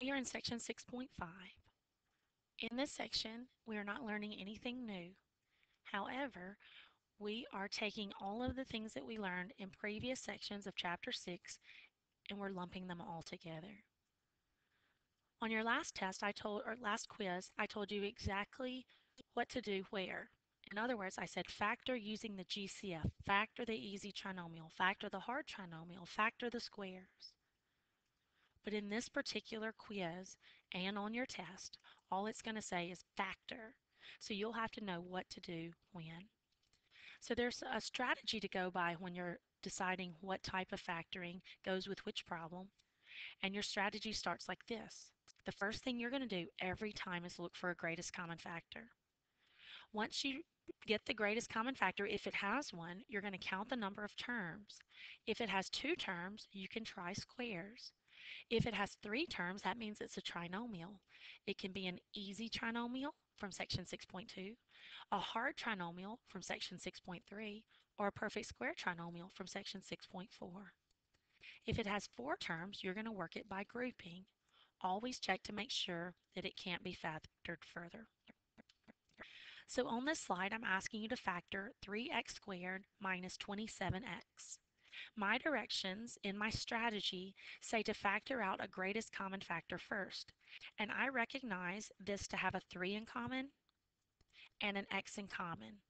We are in section 6.5. In this section, we are not learning anything new. However, we are taking all of the things that we learned in previous sections of chapter 6 and we're lumping them all together. On your last test, I told, or last quiz, I told you exactly what to do where. In other words, I said factor using the GCF, factor the easy trinomial, factor the hard trinomial, factor the squares. But in this particular quiz and on your test, all it's going to say is factor. So you'll have to know what to do when. So there's a strategy to go by when you're deciding what type of factoring goes with which problem. And your strategy starts like this. The first thing you're going to do every time is look for a greatest common factor. Once you get the greatest common factor, if it has one, you're going to count the number of terms. If it has two terms, you can try squares. If it has three terms, that means it's a trinomial. It can be an easy trinomial from section 6.2, a hard trinomial from section 6.3, or a perfect square trinomial from section 6.4. If it has four terms, you're going to work it by grouping. Always check to make sure that it can't be factored further. So on this slide, I'm asking you to factor 3x squared minus 27x. My directions in my strategy say to factor out a greatest common factor first, and I recognize this to have a 3 in common and an x in common.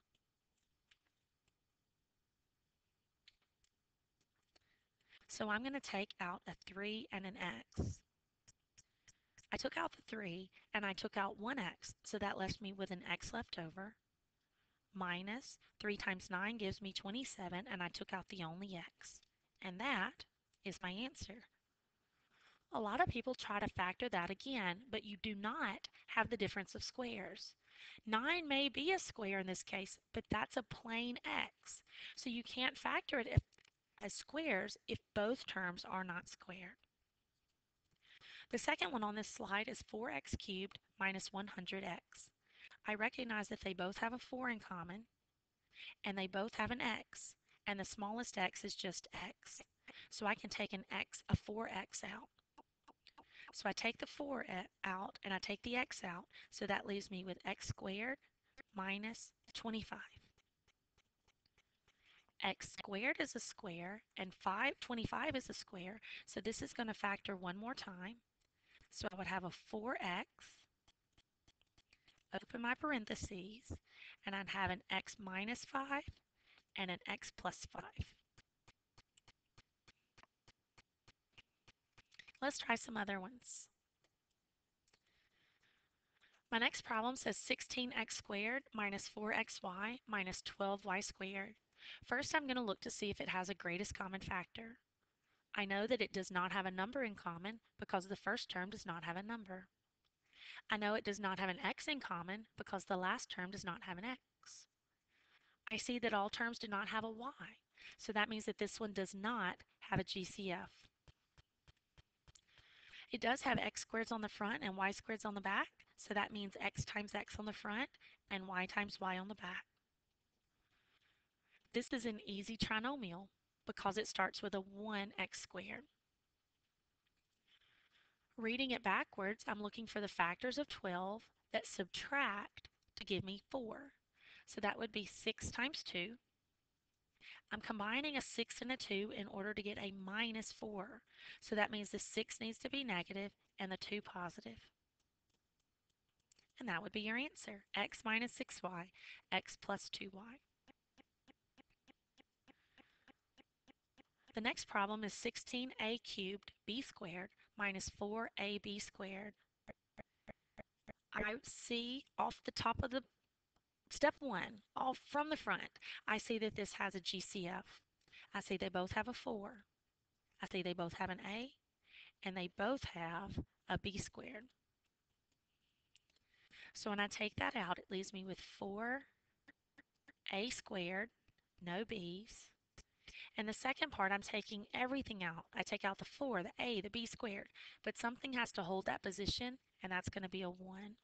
So I'm going to take out a 3 and an x. I took out the 3 and I took out 1x, so that left me with an x left over. Minus 3 times 9 gives me 27 and I took out the only x. And that is my answer. A lot of people try to factor that again, but you do not have the difference of squares. 9 may be a square in this case, but that's a plain x. So you can't factor it if, as squares if both terms are not squared. The second one on this slide is 4x cubed minus 100x. I recognize that they both have a 4 in common, and they both have an x, and the smallest x is just x. So I can take an x, a 4x out. So I take the 4 out, and I take the x out, so that leaves me with x squared minus 25 x squared is a square and 525 is a square. So this is going to factor one more time. So I would have a 4x, open my parentheses, and I'd have an x minus 5 and an x plus 5. Let's try some other ones. My next problem says 16x squared minus 4xy minus 12y squared. First, I'm going to look to see if it has a greatest common factor. I know that it does not have a number in common because the first term does not have a number. I know it does not have an x in common because the last term does not have an x. I see that all terms do not have a y, so that means that this one does not have a GCF. It does have x squareds on the front and y squareds on the back, so that means x times x on the front and y times y on the back. This is an easy trinomial because it starts with a 1x squared. Reading it backwards, I'm looking for the factors of 12 that subtract to give me 4. So that would be 6 times 2. I'm combining a 6 and a 2 in order to get a minus 4. So that means the 6 needs to be negative and the 2 positive. And that would be your answer, x minus 6y, x plus 2y. The next problem is 16a cubed b squared minus 4ab squared. I see off the top of the step one, off from the front, I see that this has a GCF. I see they both have a 4. I see they both have an a, and they both have a b squared. So when I take that out, it leaves me with 4a squared, no b's, in the second part, I'm taking everything out. I take out the 4, the a, the b squared, but something has to hold that position, and that's going to be a 1.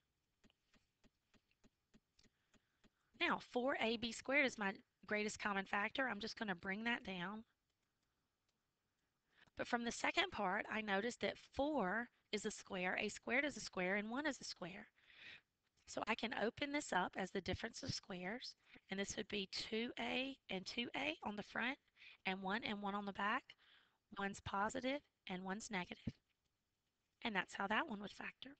Now, 4ab squared is my greatest common factor. I'm just going to bring that down. But from the second part, I noticed that 4 is a square, a squared is a square, and 1 is a square. So I can open this up as the difference of squares, and this would be 2a and 2a on the front, and one and one on the back, one's positive and one's negative. And that's how that one would factor.